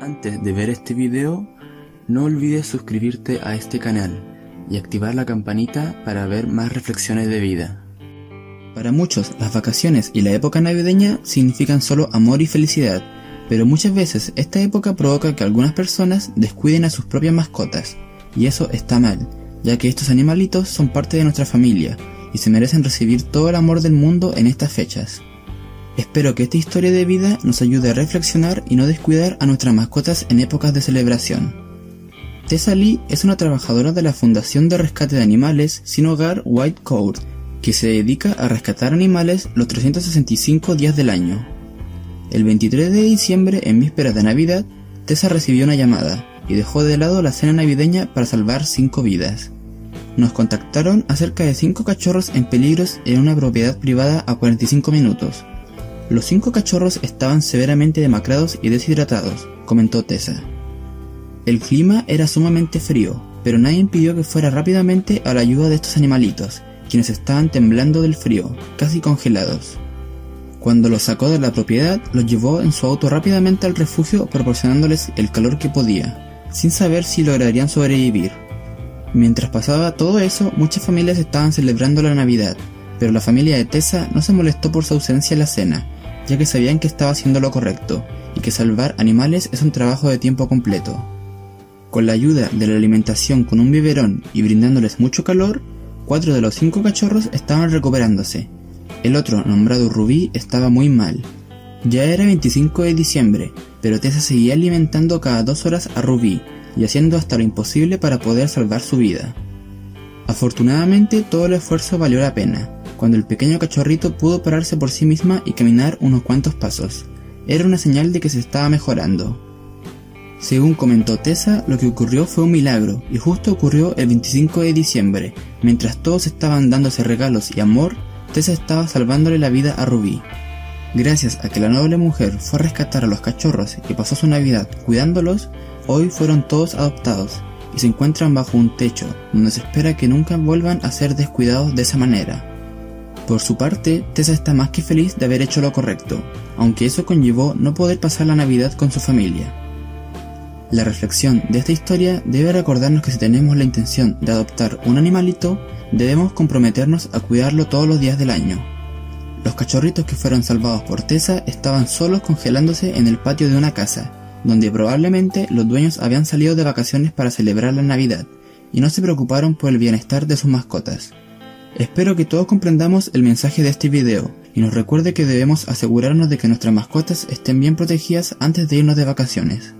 Antes de ver este video, no olvides suscribirte a este canal y activar la campanita para ver más reflexiones de vida. Para muchos, las vacaciones y la época navideña significan solo amor y felicidad, pero muchas veces esta época provoca que algunas personas descuiden a sus propias mascotas, y eso está mal, ya que estos animalitos son parte de nuestra familia y se merecen recibir todo el amor del mundo en estas fechas. Espero que esta historia de vida nos ayude a reflexionar y no descuidar a nuestras mascotas en épocas de celebración. Tessa Lee es una trabajadora de la Fundación de Rescate de Animales Sin Hogar White Coat, que se dedica a rescatar animales los 365 días del año. El 23 de diciembre, en vísperas de Navidad, Tessa recibió una llamada y dejó de lado la cena navideña para salvar 5 vidas. Nos contactaron acerca de 5 cachorros en peligros en una propiedad privada a 45 minutos. Los cinco cachorros estaban severamente demacrados y deshidratados, comentó Tessa. El clima era sumamente frío, pero nadie impidió que fuera rápidamente a la ayuda de estos animalitos, quienes estaban temblando del frío, casi congelados. Cuando los sacó de la propiedad, los llevó en su auto rápidamente al refugio proporcionándoles el calor que podía, sin saber si lograrían sobrevivir. Mientras pasaba todo eso, muchas familias estaban celebrando la Navidad, pero la familia de Tessa no se molestó por su ausencia en la cena, ya que sabían que estaba haciendo lo correcto y que salvar animales es un trabajo de tiempo completo. Con la ayuda de la alimentación con un biberón y brindándoles mucho calor, cuatro de los cinco cachorros estaban recuperándose. El otro, nombrado Rubí, estaba muy mal. Ya era 25 de diciembre, pero Tessa seguía alimentando cada dos horas a Rubí y haciendo hasta lo imposible para poder salvar su vida. Afortunadamente todo el esfuerzo valió la pena, cuando el pequeño cachorrito pudo pararse por sí misma y caminar unos cuantos pasos. Era una señal de que se estaba mejorando. Según comentó Tessa, lo que ocurrió fue un milagro, y justo ocurrió el 25 de diciembre. Mientras todos estaban dándose regalos y amor, Tessa estaba salvándole la vida a Rubí. Gracias a que la noble mujer fue a rescatar a los cachorros y pasó su Navidad cuidándolos, hoy fueron todos adoptados y se encuentran bajo un techo donde se espera que nunca vuelvan a ser descuidados de esa manera. Por su parte, Tessa está más que feliz de haber hecho lo correcto, aunque eso conllevó no poder pasar la Navidad con su familia. La reflexión de esta historia debe recordarnos que si tenemos la intención de adoptar un animalito, debemos comprometernos a cuidarlo todos los días del año. Los cachorritos que fueron salvados por Tessa estaban solos congelándose en el patio de una casa, donde probablemente los dueños habían salido de vacaciones para celebrar la Navidad, y no se preocuparon por el bienestar de sus mascotas. Espero que todos comprendamos el mensaje de este video y nos recuerde que debemos asegurarnos de que nuestras mascotas estén bien protegidas antes de irnos de vacaciones.